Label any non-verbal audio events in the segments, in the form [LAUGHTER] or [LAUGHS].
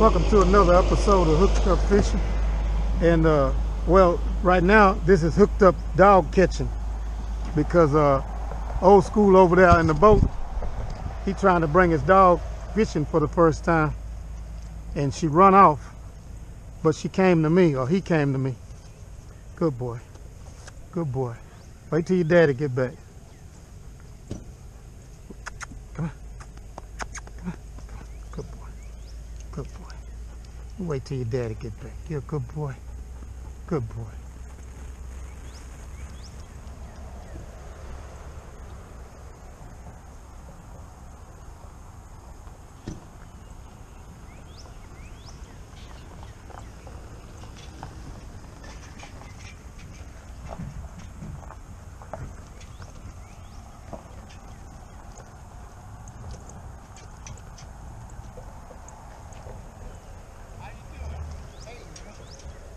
Welcome to another episode of Hooked Up Fishing. And uh, well, right now this is hooked up dog catching because uh, old school over there in the boat, he trying to bring his dog fishing for the first time, and she run off, but she came to me or he came to me. Good boy, good boy. Wait till your daddy get back. Come on, come on, come on. Good boy, good boy. Wait till your daddy get back. You're a good boy. Good boy.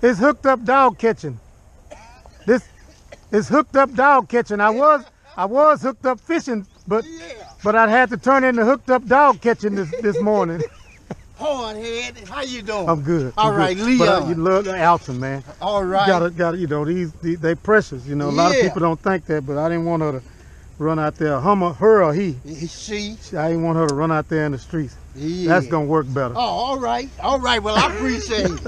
It's hooked up dog catching. This is hooked up dog catching. I was I was hooked up fishing, but but I had to turn into hooked up dog catching this this morning. [LAUGHS] Hornhead, how you doing? I'm good. All I'm right, good. But uh, you love Alton, man. All right. Got to got to You know these, these they precious. You know a lot of people don't think that, but I didn't want her to run out there. Hummer, her or he. She. I didn't want her to run out there in the streets. Yeah. That's gonna work better. Oh, all right. All right. Well, I appreciate it.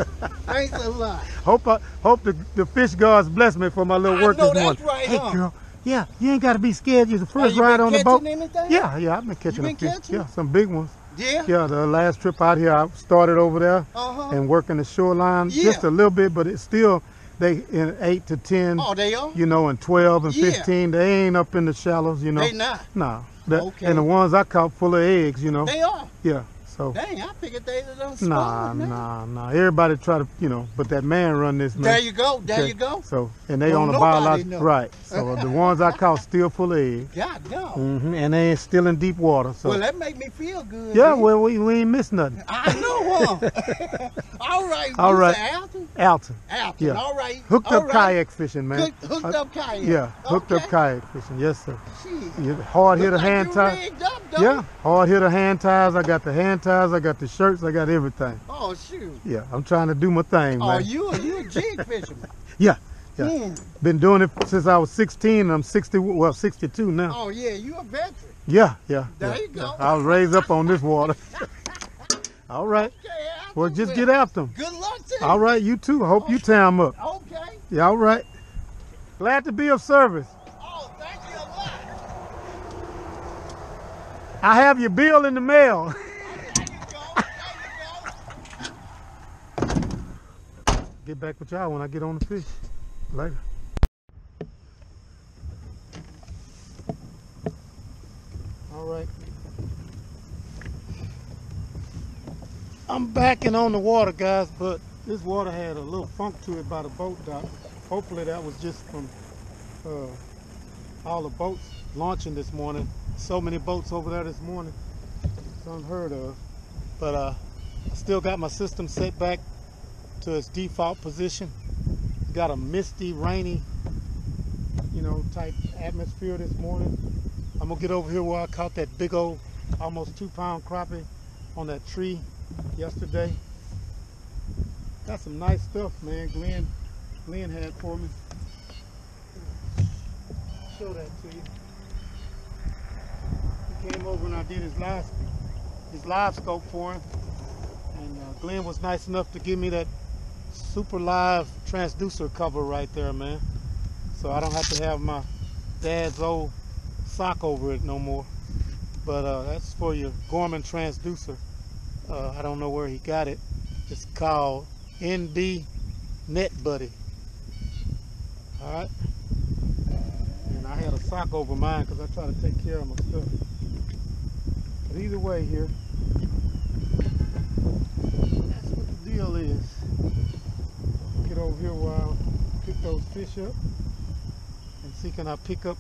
Thanks a lot. [LAUGHS] Hope I hope the, the fish gods bless me for my little I work know this that's morning. right, hey huh? girl, yeah, you ain't got to be scared. You're the first you ride on the boat. anything? Yeah, yeah, I've been catching been a fish. catching? Yeah, some big ones. Yeah. Yeah, the last trip out here, I started over there Uh-huh. and working the shoreline Yeah. just a little bit, but it's still they in eight to ten, Oh, they are? you know, in twelve and Yeah. fifteen. They ain't up in the shallows, you know. They not. Nah. That- Okay. And the ones I caught full of eggs, you know. They are. yeah. So. Dang, I figured they was Nah, unspoiled, man. nah, nah. Nah. Everybody try to, you know, but that man run this man. There you go. There Okay, you go. So, and they Don't on the nobody biological, right? So the [LAUGHS] ones I caught still full of eggs, God, no. Mm -hmm. and they ain't still in deep water. So, Well, that make me feel good. yeah, man. well, we, we ain't miss nothing. I know, huh? [LAUGHS] [LAUGHS] all right. All right. Alton? Alton, Alton. Yeah. All right. hooked all up right. kayak fishing, man. Good, hooked Uh, up kayak. Yeah, hooked up kayak fishing. Yes, sir. You hard hitter Look like hand you ties. rigged up, though. Yeah, hard hitter hand ties. I got the hand ties. I got the shirts. I got everything. Oh shoot. Yeah, I'm trying to do my thing, Oh, man. you you a [LAUGHS] jig fisherman? Yeah, yeah. Mm. Been doing it since I was 16. and I'm 60. Well, 62 now. Oh yeah, you a veteran. Yeah, yeah. There yeah, you go. yeah. I was raised up on this water. [LAUGHS] All right. Okay, Well, just get after them. Good luck to you. All right, you too. I hope you tie them up. Okay. Yeah, all right. Glad to be of service. Oh, thank you a lot. I have your bill in the mail. [LAUGHS] There you go. There you go. Get back with y'all when I get on the fish. Later. All right. I'm backing on the water, guys, but this water had a little funk to it by the boat dock. Hopefully that was just from uh, all the boats launching this morning. So many boats over there this morning. It's unheard of. But uh, I still got my system set back to its default position. It's got a misty, rainy, you know, type atmosphere this morning. I'm gonna get over here where I caught that big old, almost two pound crappie on that tree yesterday. Got some nice stuff, man. Glenn, Glenn had for me. Show that to you. He came over and I did his live, his LiveScope for him. And uh, Glenn was nice enough to give me that super live transducer cover right there, man. So I don't have to have my dad's old sock over it no more. But uh, that's for your Garmin transducer. Uh, I don't know where he got it. It's called ND Net Buddy. All right. And I had a sock over mine because I try to take care of my stuff. But either way here, that's what the deal is. Over here where I'll pick those fish up and see can I pick up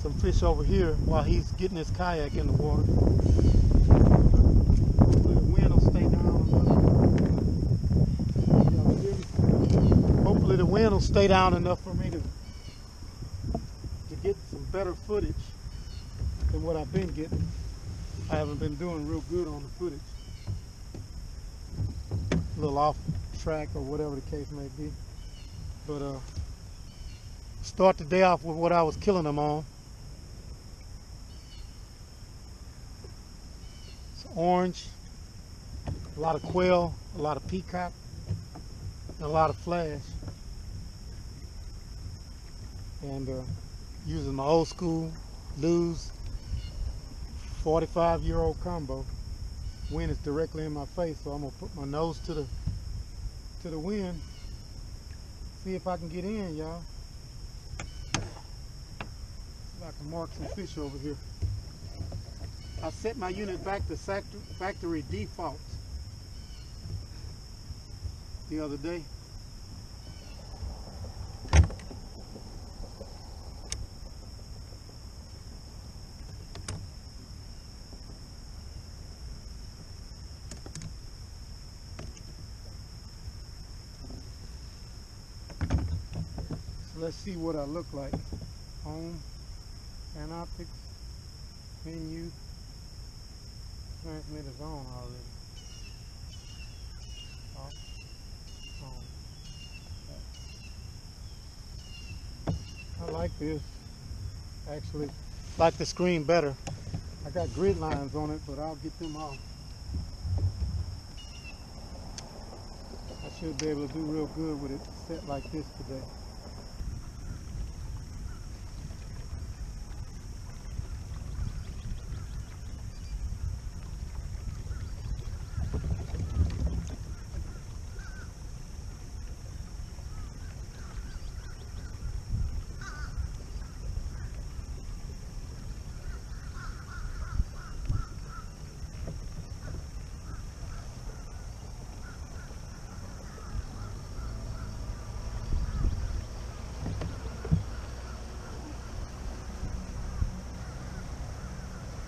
some fish over here while he's getting his kayak in the water. Hopefully the wind will stay down enough. Hopefully the wind will stay down enough for me to to get some better footage than what I've been getting. I haven't been doing real good on the footage. a little off track or whatever the case may be. But uh, start the day off with what I was killing them on. It's orange, a lot of quail, a lot of peacock, and a lot of flash. And uh, using my old school lose 45 year old combo. Wind is directly in my face, so I'm gonna put my nose to the to the wind. See if I can get in, y'all. I can mark some fish over here. I set my unit back to factory default the other day. Let's see what I look like. Home, Panoptix, menu, transmitter's on already. Oh, off, on. I like this. Actually, like the screen better. I got grid lines on it, but I'll get them off. I should be able to do real good with it set like this today.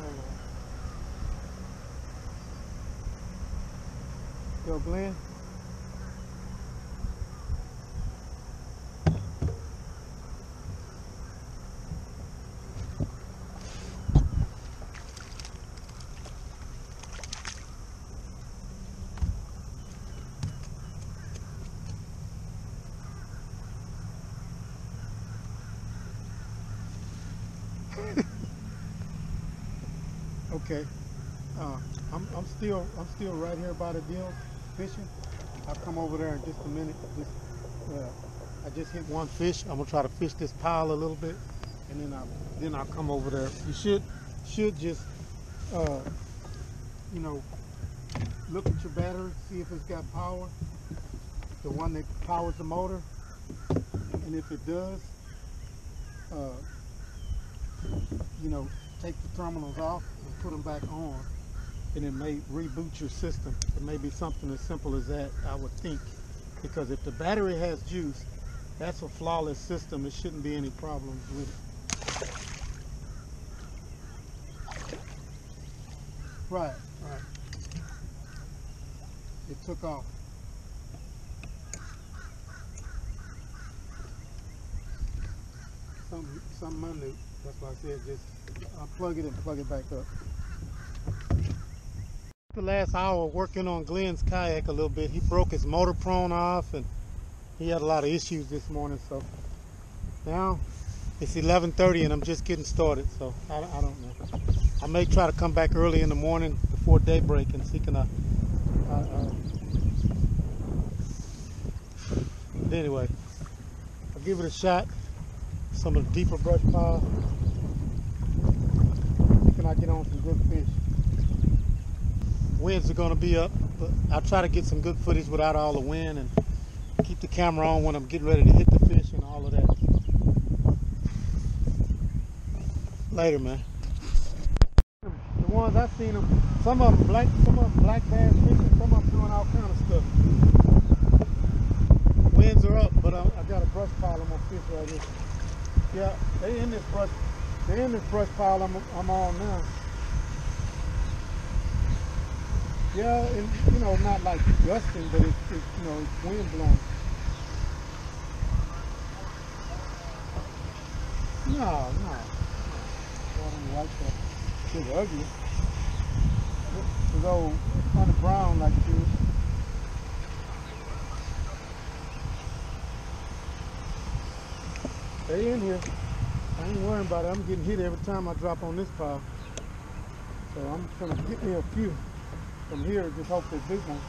Hold on. [LAUGHS] Okay. Uh, I'm, I'm still I'm still right here by the deal fishing. I'll come over there in just a minute. Just uh, I just hit one fish. I'm gonna try to fish this pile a little bit, and then I then I'll come over there. You should should just uh, you know look at your battery, see if it's got power, the one that powers the motor, and if it does, uh, you know, take the terminals off and put them back on, and it may reboot your system. It may be something as simple as that, I would think. Because if the battery has juice, that's a flawless system. It shouldn't be any problems with it. Right, right. It took off. Something, something minute. That's why I said just uh, unplug it and plug it back up. The last hour working on Glenn's kayak a little bit. He broke his motor prone off and he had a lot of issues this morning. So now it's 11:30 and I'm just getting started. So I, I don't know. I may try to come back early in the morning before daybreak and see can I. Uh, uh, but anyway, I'll give it a shot. Some of the deeper brush pile. Can I get on some good fish? Winds are going to be up, but I'll try to get some good footage without all the wind and keep the camera on when I'm getting ready to hit the fish and all of that. Later, man. The ones I've seen them, some of them black, some of them black bass fishing, some of them doing all kind of stuff. Winds are up, but I, I got a brush pile I'm gonna fish right here. Yeah, they in this brush, they in this brush pile I'm, I'm on now. Yeah, and you know, not like gusting, but it's, you know, it's wind blowing. No, no. I don't like that. It's ugly. Although, kind of brown like this. Stay in here. I ain't worrying about it. I'm getting hit every time I drop on this pile. So I'm gonna get me a few from here. Just hope they're big ones.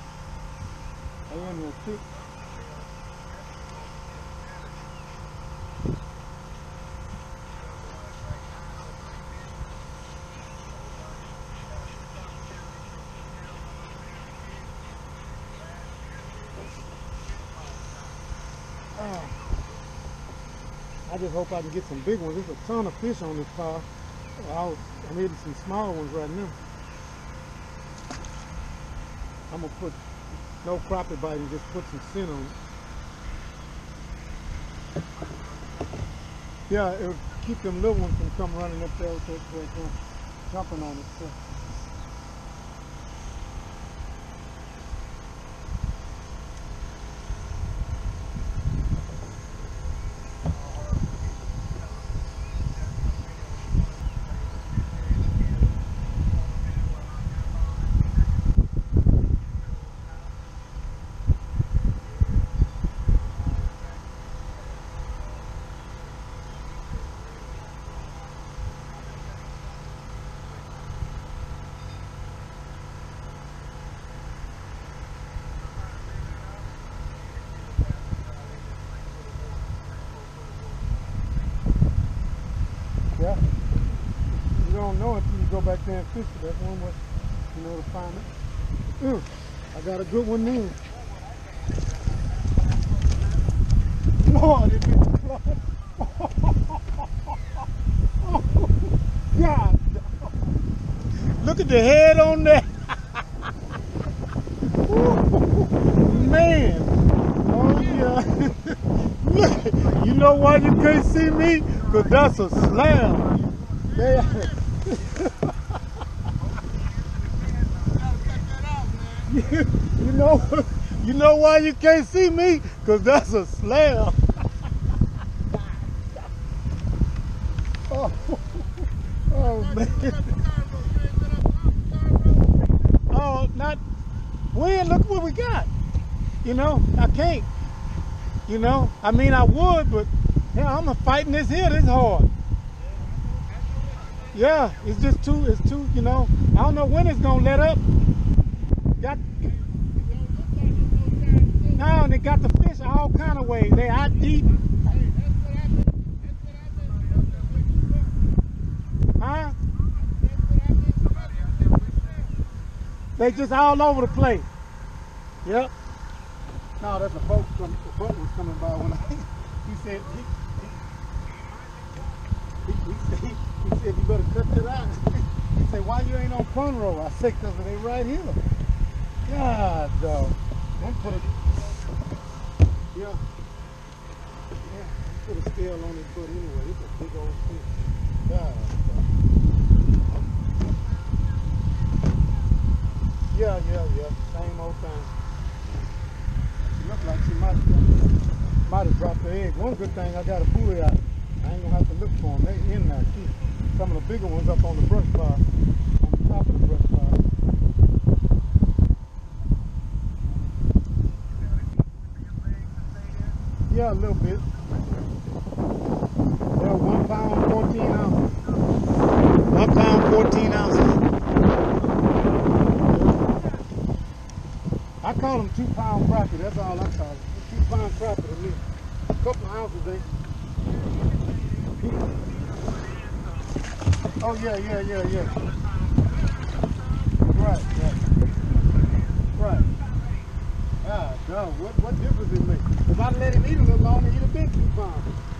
Stay in here quick. Oh. Ah. I just hope I can get some big ones. There's a ton of fish on this pile. I was, I'm some small ones right now. I'm gonna put no crappie bite and just put some sin on it. Yeah, it'll keep them little ones from come running up there with uh, jumping on it. So. Yeah. You don't know it until you back there and fish it. That's one way, you know, to find it. Ooh, I got a good one there. Lord, it. Oh, [LAUGHS] God. Look at the head on that. [LAUGHS] Man. Oh, yeah. Look, [LAUGHS] you know why you can't see me? Because that's a slam. They, you, you know [LAUGHS] you know why you can't see me? Because that's a slam. [LAUGHS] oh, oh, [LAUGHS] man. Oh, not when? Oh, look what we got. You know, I can't. You know, I mean, I would, but yeah, I'm a fighting this here. This hard. Yeah, it's just too. It's too. You know, I don't know when it's gonna let up. Got they got the fish all kind of ways. They out deep. Huh? They just all over the place. Yep. No, that's a boat. Some, a boat was coming by when I. [LAUGHS] He said he, he, he, he, said, he said you better cut that out. [LAUGHS] He said why you ain't on Conroe? I said because they right here. God a yeah. Yeah, put a scale on his foot anyway. It's a big old fish. God. Yeah, yeah, yeah. Same old thing. She looked like she might have, might have dropped the egg. One good thing, I got a buoy out. I ain't gonna have to look for them. They in there too. Some of the bigger ones up on the brush pile, on the top of the brush pile. Yeah, a little bit. They're one pound, 14 ounces. One pound, 14 ounces. I call them two pound crappie. That's all I call them. Two pound crappie to me. A couple of ounces, they. Oh yeah, yeah, yeah, yeah. Right, right, right. Ah, no. What what difference it make? If I let him eat a little longer, he'd have been two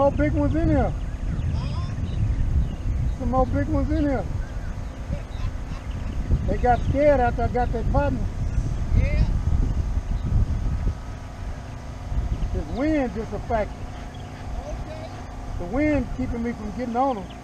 more big ones in here. Some more big ones in here. They got scared after I got that button. Yeah. This wind just affected. Okay. The wind keeping me from getting on them.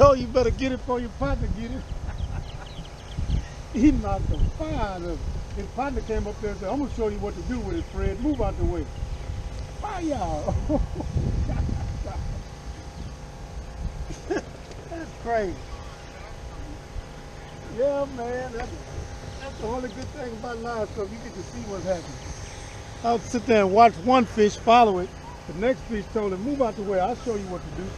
Told you, better get it before your partner get it. [LAUGHS] he knocked the fire out of it. His partner came up there and said, I'm to show you what to do with it, Fred. Move out the way. Fire! Y'all. [LAUGHS] that's crazy. Yeah, man. That's, that's the only good thing about LiveScope. You get to see what's happening. I'll sit there and watch one fish follow it. The next fish told him, move out the way. I'll show you what to do.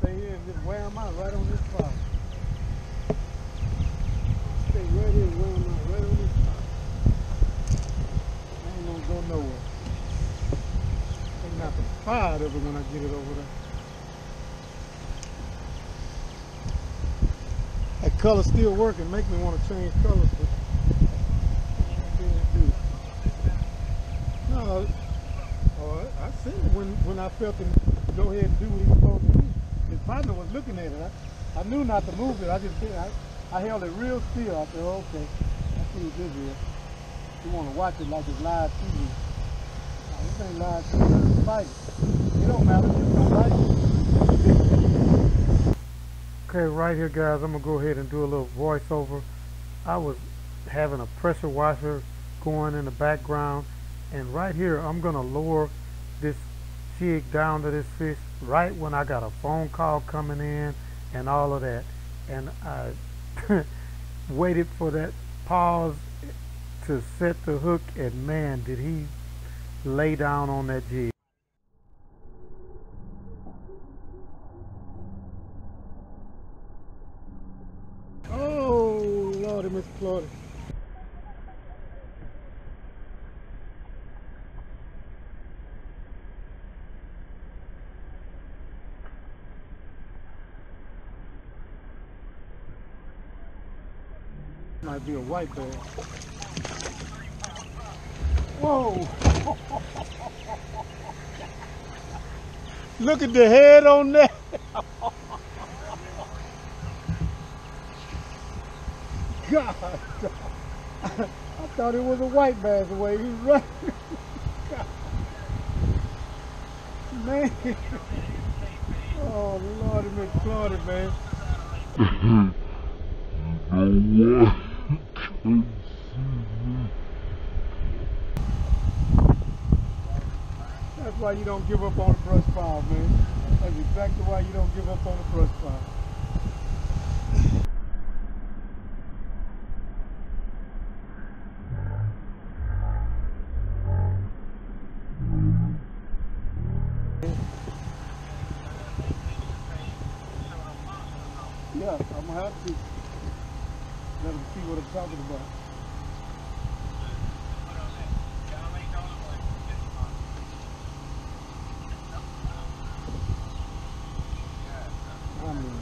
Stay here and just wear them out right on this spot. Stay right here and wear them out right on this spot. I ain't gonna go nowhere. I'm not the fire over there. That color still working, make me want to change colors, but I. No, oh, I, seen it when, when I felt him go ahead and do what he was supposed to do. His partner was looking at it. I, I knew not to move it. I just. I, I held it real still. I said, oh, okay, I see what this is. You want to watch it like it's live TV. This ain't live TV. It's fight. Okay, right here, guys, I'm gonna go ahead and do a little voiceover. I was having a pressure washer going in the background, and right here, I'm gonna lower this jig down to this fish right when I got a phone call coming in and all of that. And I [LAUGHS] waited for that pause to set the hook, and man, did he lay down on that jig. Oh, Lordy, Might be a white bear. Whoa! [LAUGHS] Look at the head on that. [LAUGHS] God, [LAUGHS] I thought it was a white bass the way he's. [LAUGHS] God. Man. Oh, Lordy McClaudy, man. That's why you don't give up on the brush pile, man. That's exactly why you don't give up on the brush pile. Yeah, I'm gonna have to let them see what I'm talking about. I mean,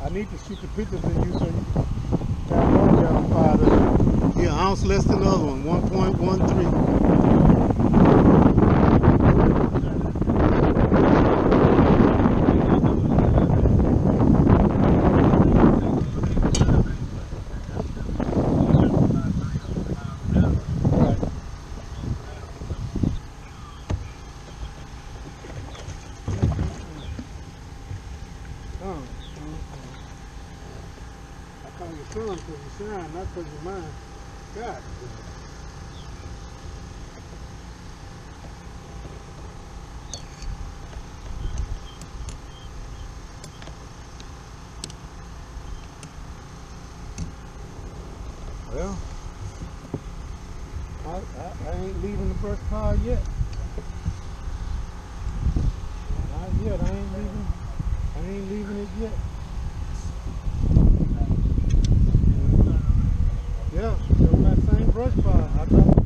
I need to shoot the pictures Well, I, I, I ain't leaving the brush pile yet. Not yet. I ain't leaving. I ain't leaving it yet. Yeah, still that same brush pile. I thought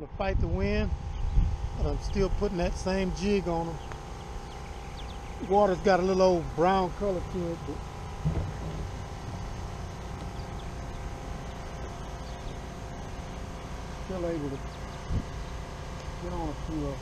to fight the wind, but I'm still putting that same jig on them. Water's got a little old brown color to it, but still able to get on a few of 'em.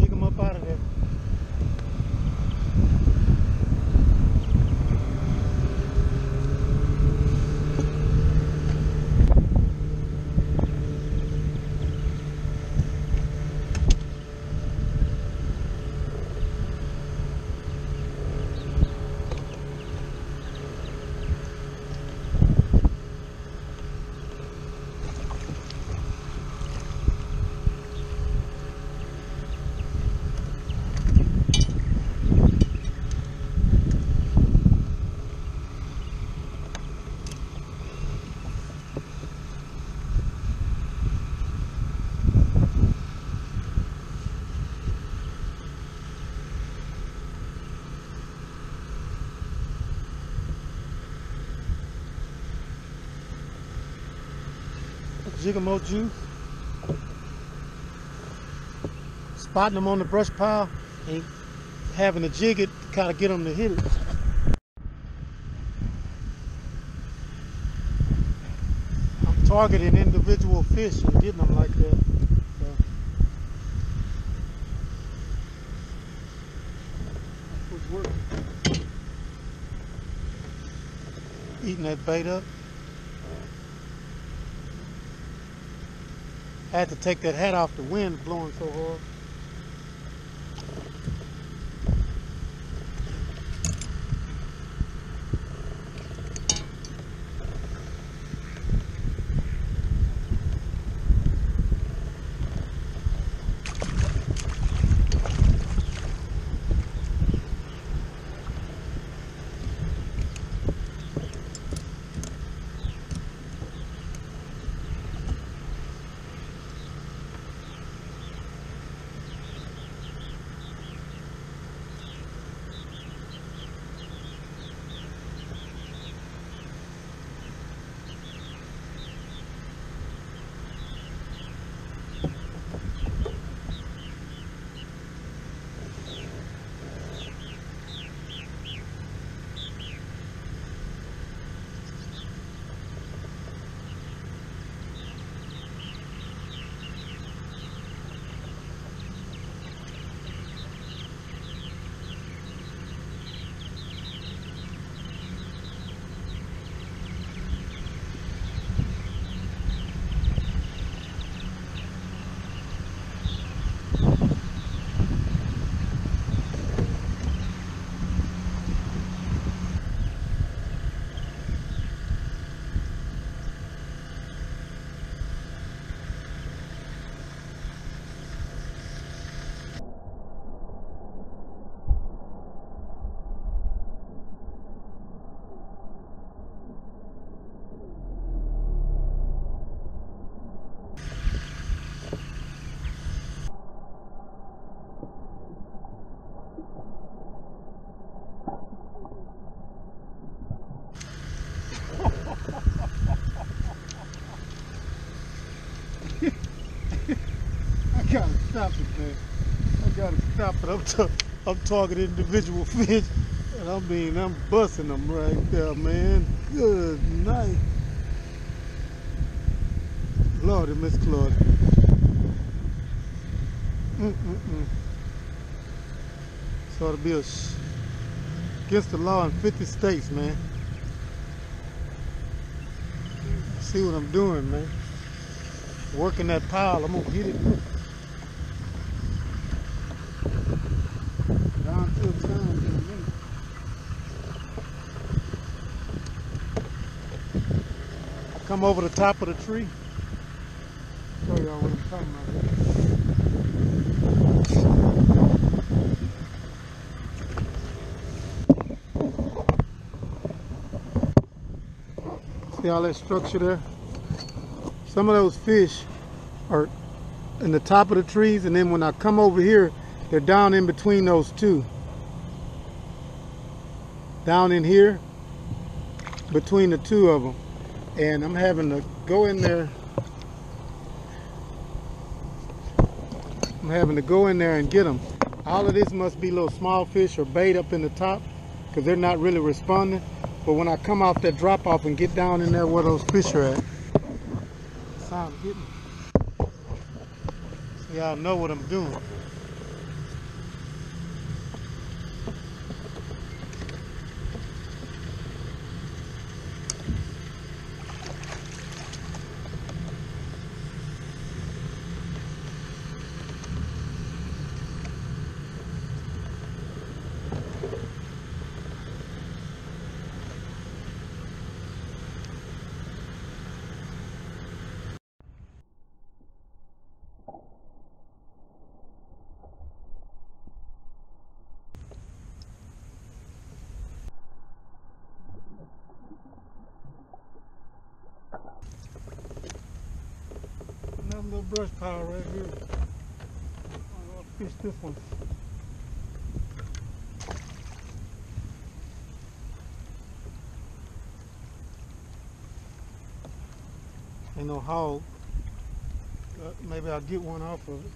Jig 'em up out of there. Jigamo juice. Spotting them on the brush pile and having to jig it to kind of get them to hit it. I'm targeting individual fish and getting them like that. So. Eating that bait up. I had to take that hat off the wind blowing so hard. It. I'm, ta- I'm targeting individual fish, and I mean, I'm busting them right there, man. Good night. Lordy, Miss Claudia. Mm-mm-mm. So to be against the law in 50 states, man. see what I'm doing, man. Working that pile, I'm gonna get it. Down to the ground in a minute. Come over the top of the tree. Oh, Show y'all what I'm talking about. See all that structure there? Some of those fish are in the top of the trees, and then when I come over here, they're down in between those two. Down in here, between the two of them. And I'm having to go in there. I'm having to go in there and get them. All of this must be little small fish or bait up in the top because they're not really responding. But when I come off that drop off and get down in there where those fish are at, that's how I'm getting. So y'all know what I'm doing. Little right here. Fish this one. Ain't no hog. But uh, maybe I'll get one off of it.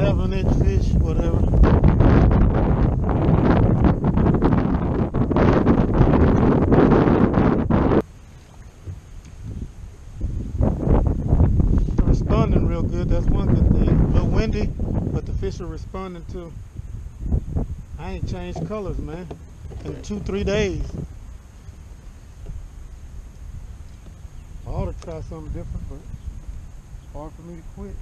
Eleven inch fish, whatever. Responding real good. That's one good thing. A little windy, but the fish are responding to. I ain't changed colors, man, in two, three days. I ought to try something different, but it's hard for me to quit.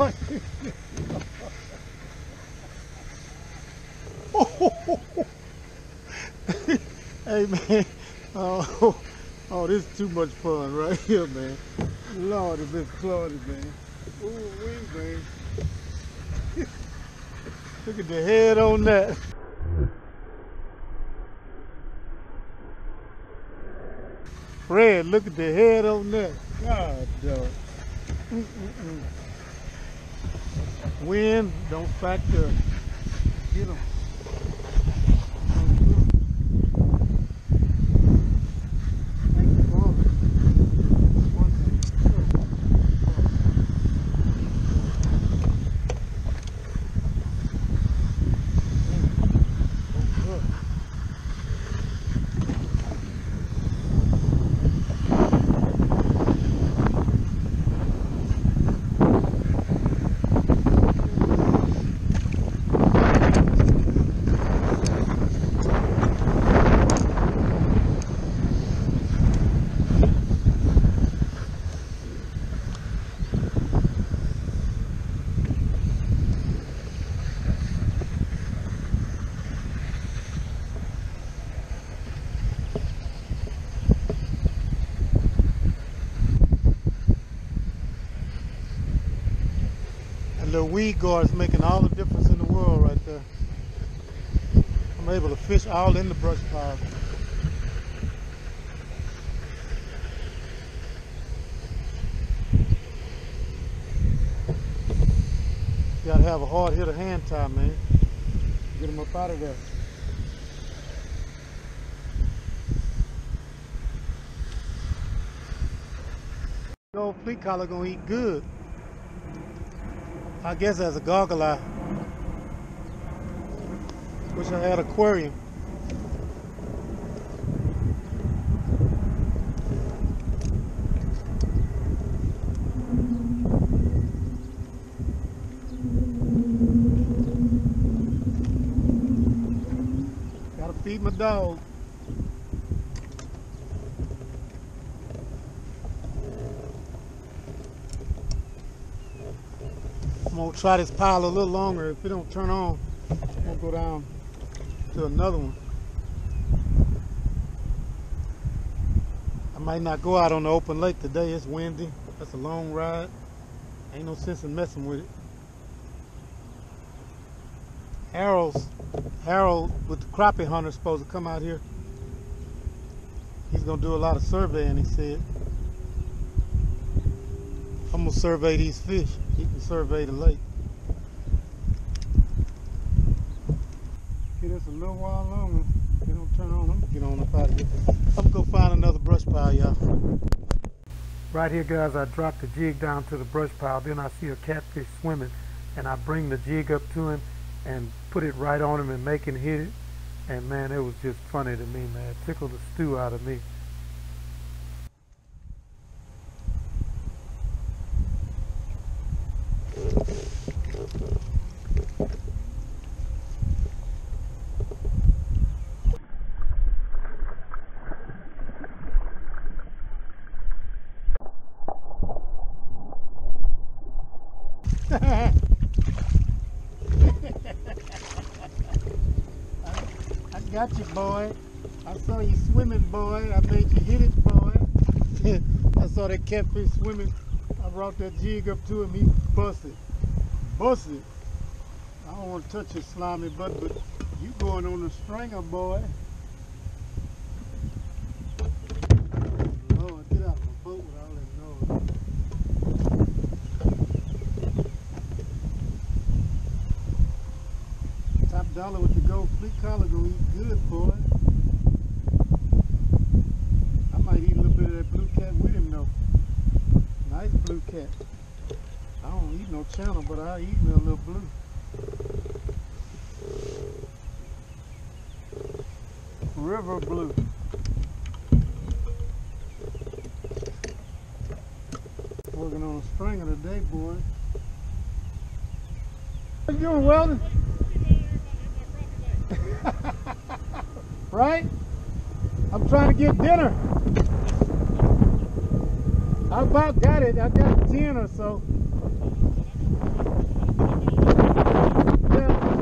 Lord. hey man, oh, oh, this is too much fun right here, man. Lord, if it's flooded, man. Ooh, wee, man. Look at the head on that. Fred, look at the head on that. God, dog. Mm-mm-mm. Wind, don't factor. Get 'em. Weed guard's making all the difference in the world right there. I'm able to fish all in the brush pile. Gotta have a hard hit hitter hand tie, man. Get him up out of there. The old fleet collar gonna eat good. I guess as a goggle eye. Wish I had aquarium. Gotta feed my dog. Gonna try this pile a little longer. If it don't turn on, I'm gonna go down to another one. I might not go out on the open lake today. It's windy. That's a long ride. Ain't no sense in messing with it. Harold's Harold with the crappie hunter supposed to come out here. He's gonna do a lot of surveying, he said. I'm gonna survey these fish. He can survey the lake. Get us a little while longer. If it don't turn on, I'm gonna get on up out of here. I'm gonna go find another brush pile, y'all. Right here, guys, I drop the jig down to the brush pile. Then I see a catfish swimming, and I bring the jig up to him and put it right on him and make him hit it. And man, it was just funny to me, man. It tickled the stew out of me. I got you, boy. I saw you swimming, boy. I made you hit it, boy. I saw that catfish swimming. I brought that jig up to him. He busted. Busted. I don't want to touch his slimy butt, but you going on the stringer, boy. river blue. Working on a stringer today, boy. What you doing, welding, right? I'm trying to get dinner. I about got it. I got 10 or so.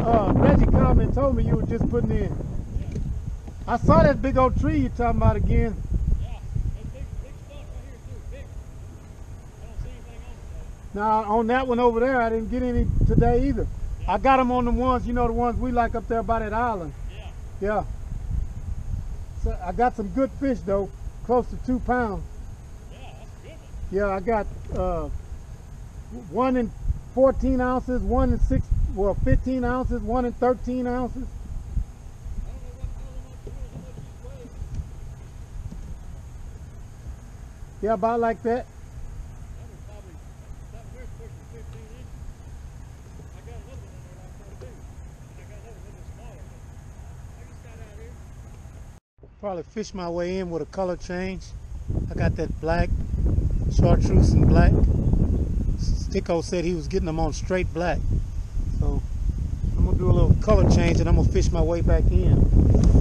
Uh, Reggie called and told me you were just putting in. I saw that big old tree you're talking about again. Yeah. Now on that one over there, I didn't get any today either. I got them on the ones, you know, the ones we like up there by that island. Yeah. Yeah. So I got some good fish though, close to two pounds. Yeah, that's good. Yeah, I got uh, one in 14 ounces, one in six, well, 15 ounces, one in 13 ounces. I don't know what how much how much each way. Yeah, about like that. That was probably that we're pushing 15 inches. I got another one in there like that too. And I got another one that's smaller. But I just got out here. Probably fish my way in with a color change. I got that black, chartreuse and black. Sticko said he was getting them on straight black. So I'm gonna do a little color change and I'm gonna fish my way back in.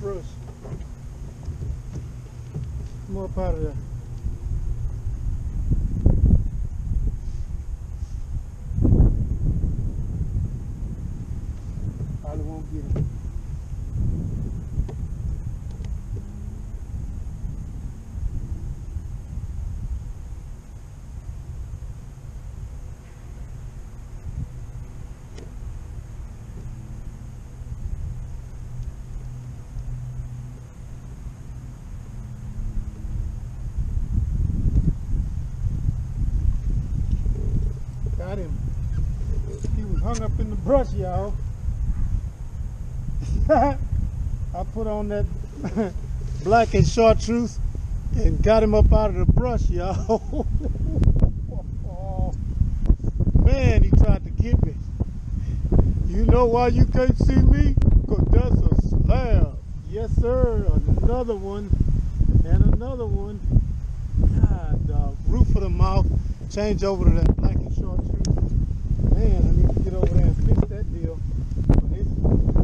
Brush. Come up out of there. Probably won't get him. Got him. He was hung up in the brush, y'all. [LAUGHS] I put on that [LAUGHS] black and chartreuse and got him up out of the brush, y'all. [LAUGHS] Man, he tried to get me. You know why you can't see me? Because that's a slab. Yes, sir. Another one. And another one. God, dog. Roof of the mouth. Change over to that black and chartreuse. Man, I need to get over there and fix that deal. But it's,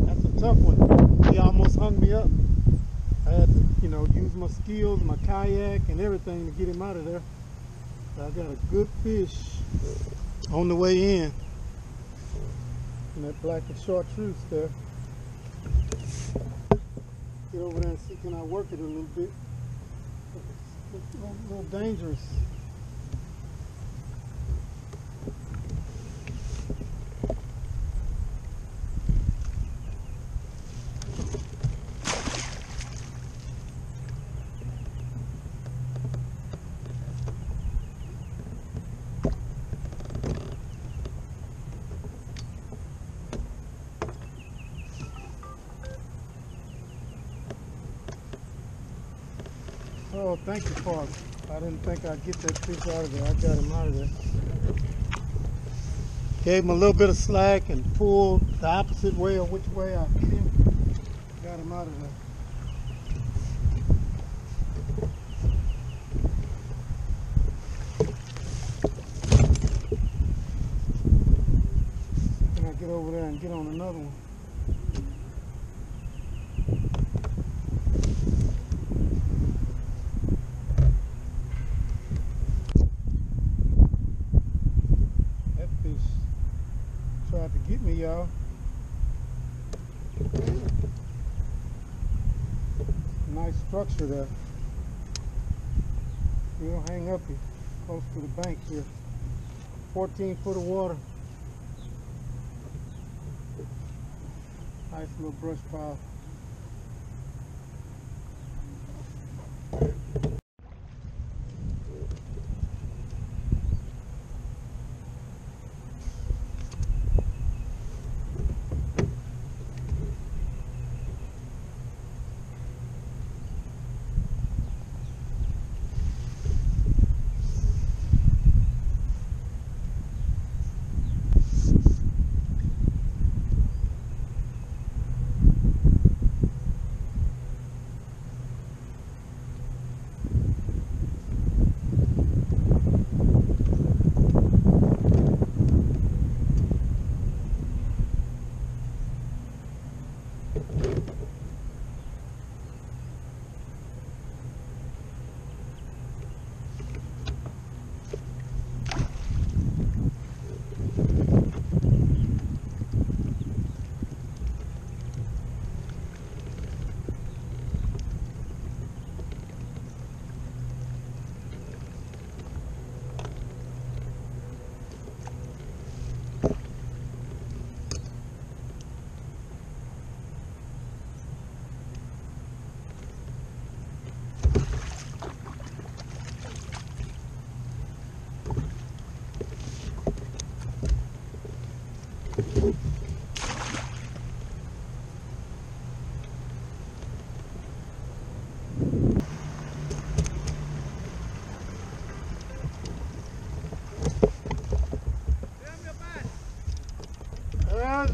that's a tough one. He almost hung me up. I had to, you know, use my skills, my kayak, and everything to get him out of there. But I got a good fish on the way in. And that black and chartreuse there. Get over there and see can I work it a little bit. It's a little, dangerous. thank you, Park. I didn't think I'd get that fish out of there. I got him out of there. Gave him a little bit of slack and pulled the opposite way or which way I hit him. Got him out of there. Can I get over there and get on another one? Structure there. We'll hang up here, close to the bank here. 14 foot of water. Nice little brush pile.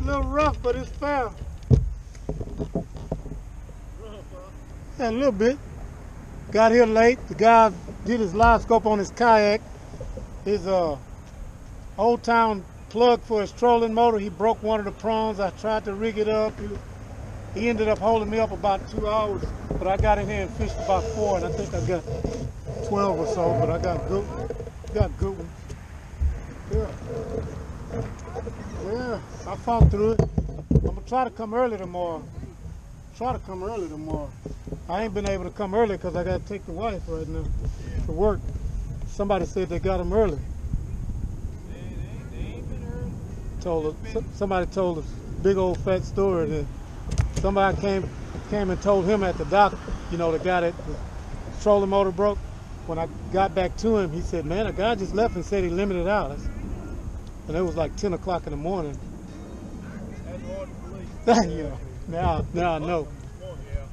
Little rough, but it's fair. Rough, huh? Yeah, a little bit. Got here late. The guy did his LiveScope on his kayak. His uh, Old Town plug for his trolling motor. He broke one of the prongs. I tried to rig it up. He, he ended up holding me up about two hours, but I got in here and fished about four, and I think I got 12 or so, but I got good, got good ones. Yeah. Yeah, I fought through it. I'm gonna try to come early tomorrow. Try to come early tomorrow. I ain't been able to come early because I got to take the wife right now to work. Somebody said they got him early. They, they, they been early. Told us, so- somebody told us big old fat story that somebody came came and told him at the dock, you know, the guy that the trolling motor broke. When I got back to him, he said, "Man, a guy just left and said he limited out." I said- And it was like 10 o'clock in the morning. That's hard to believe. yeah. Now, now I know.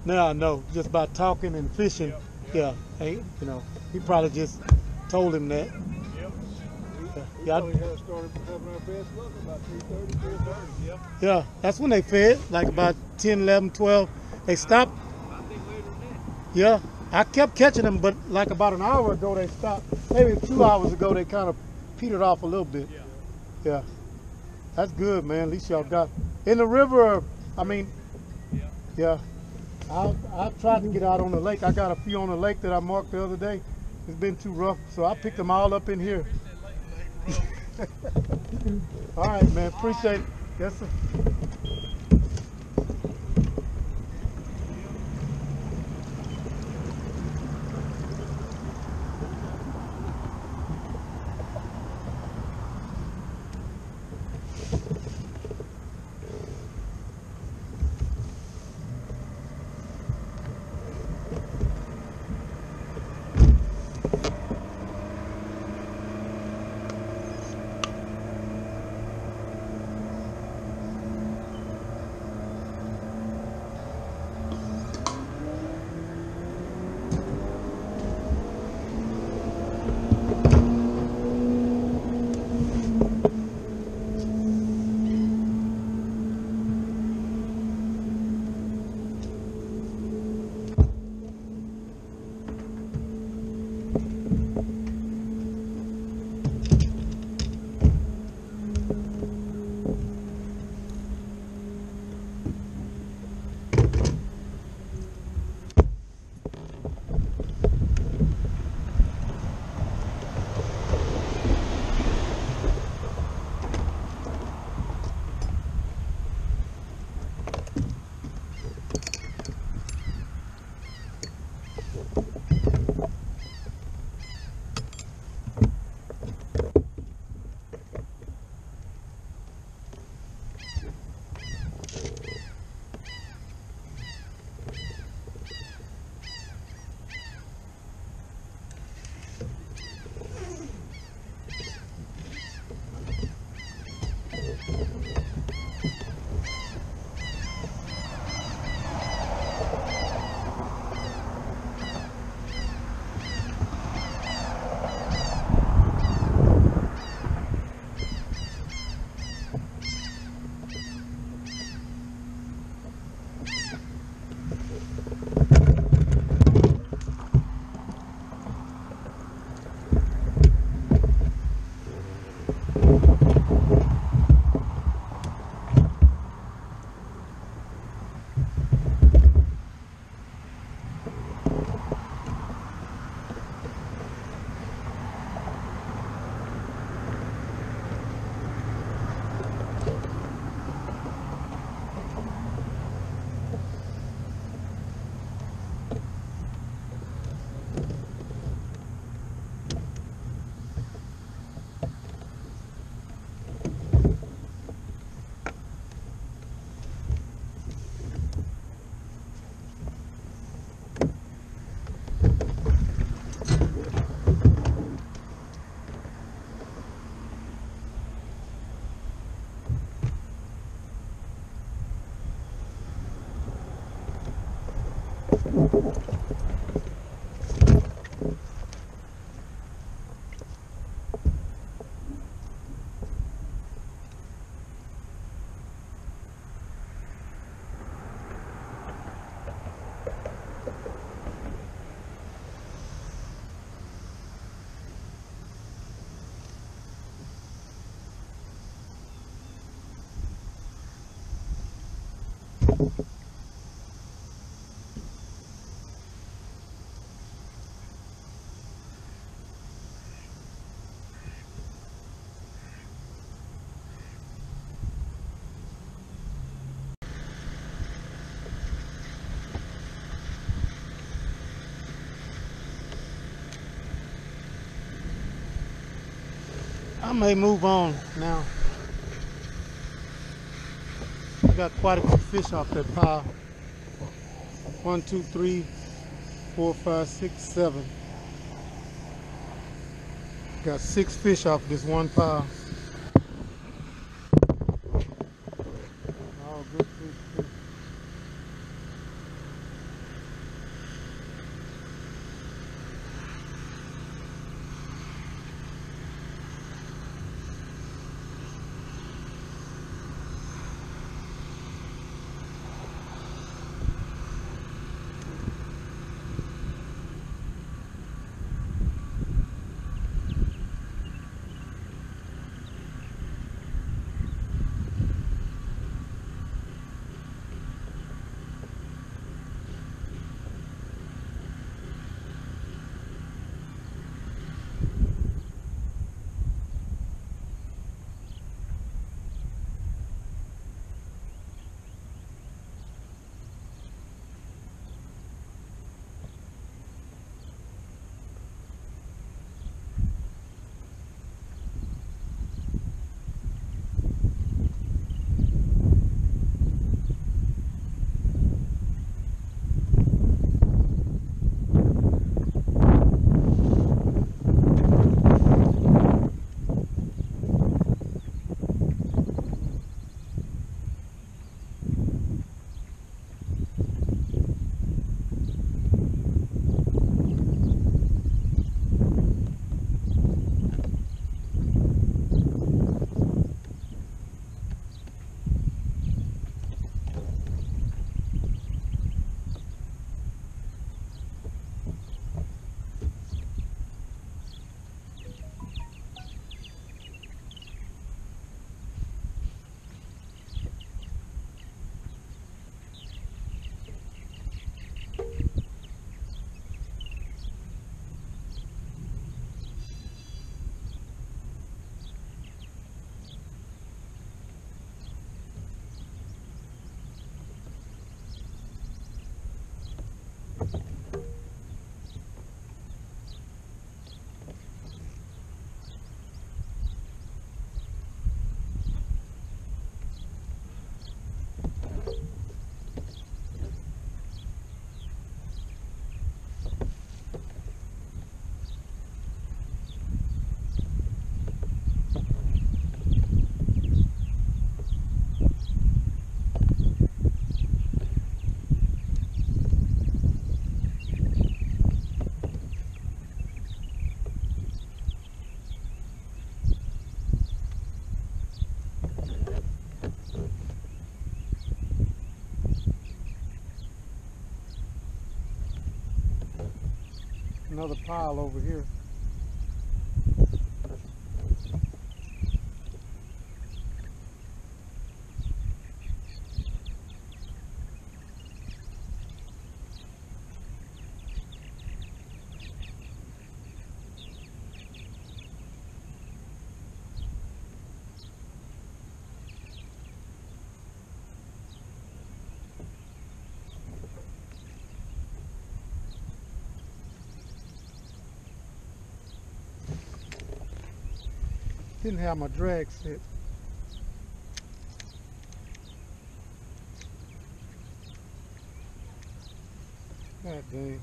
Now I know. Just by talking and fishing, yeah. Hey, you know, he probably just told him that. Yeah, yeah, I- probably started having our best luck about 3.30, 4.30. Yeah. That's when they fed, like about 10, 11, 12. They stopped. I think later than that. Yeah, I kept catching them, but like about an hour ago they stopped. Maybe two hours ago they kind of petered off a little bit. Yeah. Yeah. That's good, man. At least y'all got in the river. I mean, Yeah. yeah. I I tried to get out on the lake. I got a few on the lake that I marked the other day. It's been too rough, so I picked them all up in here. [LAUGHS] All right, man. Appreciate it. Yes, sir. I may move on now. I got quite a few fish off that pile. One, two, three, four, five, six, seven. Got six fish off this one pile. Another pile over here. Didn't have my drag set. God dang.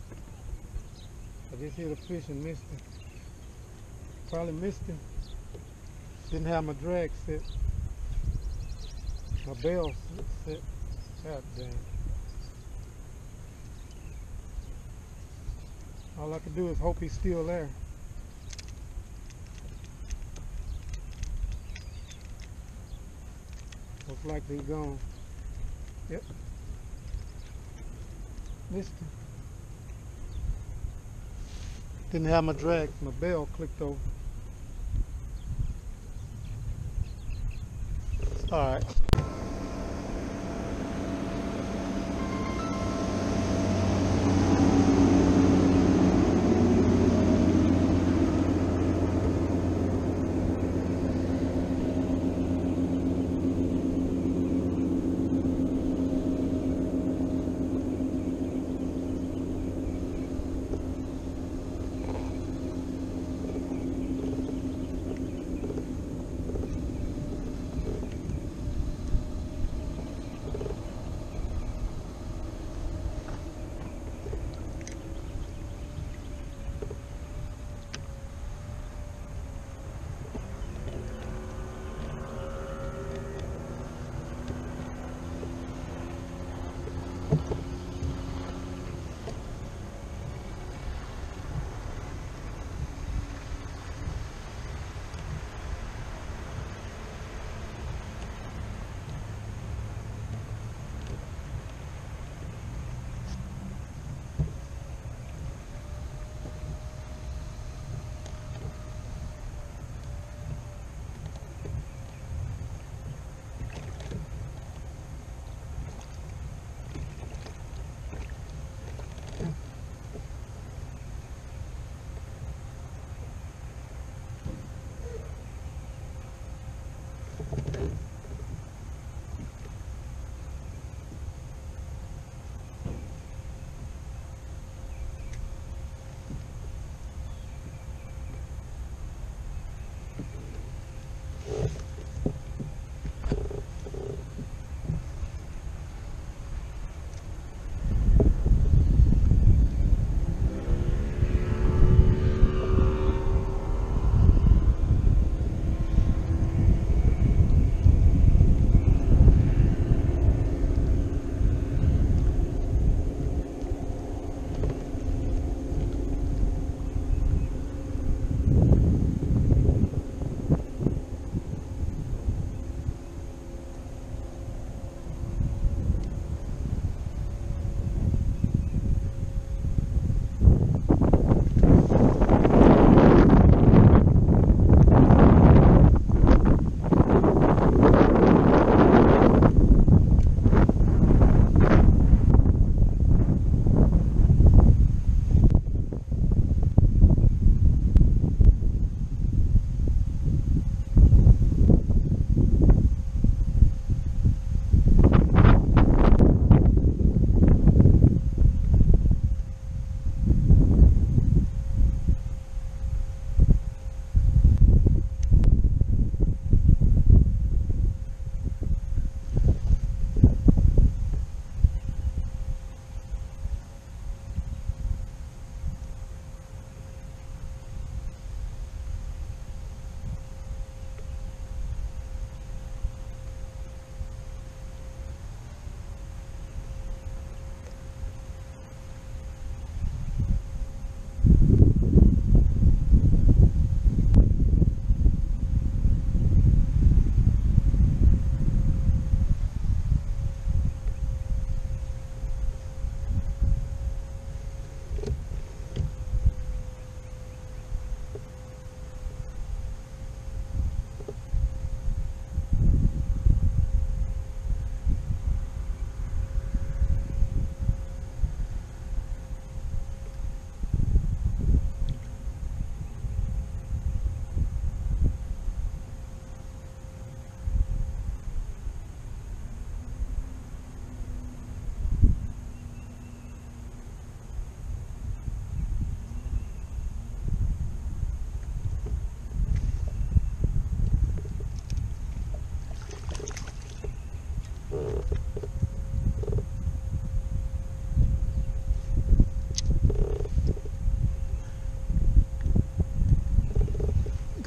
I just hit a fish and missed it. Probably missed him. Didn't have my drag set. My bell set. God dang. All I can do is hope he's still there. Most likely he's gone. Yep. Missed. Didn't have my drag. My bell clicked over. Alright.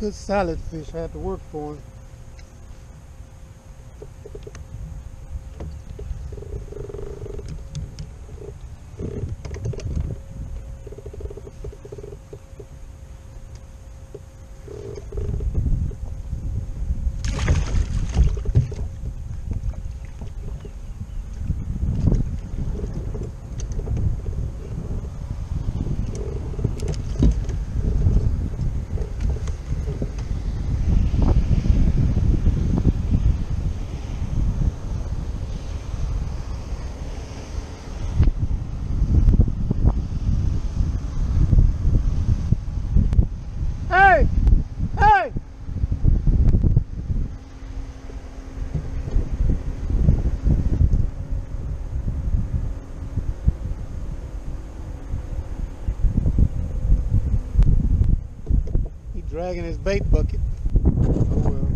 Good salad fish. I had to work for him. Dragging his bait bucket. Oh well.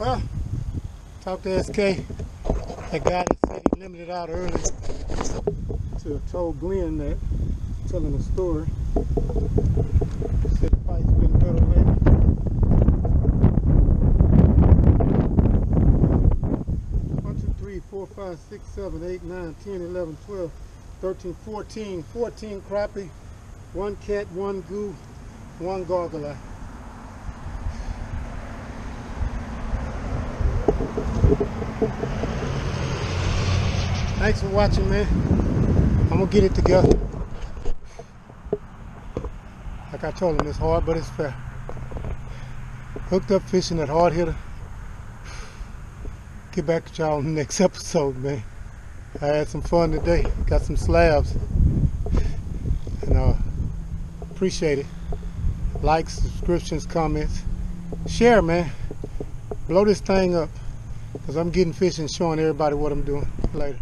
Well, talked to SK. That guy that said he limited out early to told Glenn that, telling a story. Said. One, two, three, four, five, six, seven, eight, nine, ten, eleven, twelve, thirteen, fourteen, fourteen crappie, one cat, one goo, one gargle Thanks for watching, man. I'm gonna get it together. Like I told him, it's hard, but it's fair. Hooked up fishing at HardHitta. Get back to y'all in the next [LAUGHS] episode, man. I had some fun today. Got some slabs. And uh, appreciate it. Likes, subscriptions, comments. Share, man. Blow this thing up. Because I'm getting fish and showing everybody what I'm doing. Later.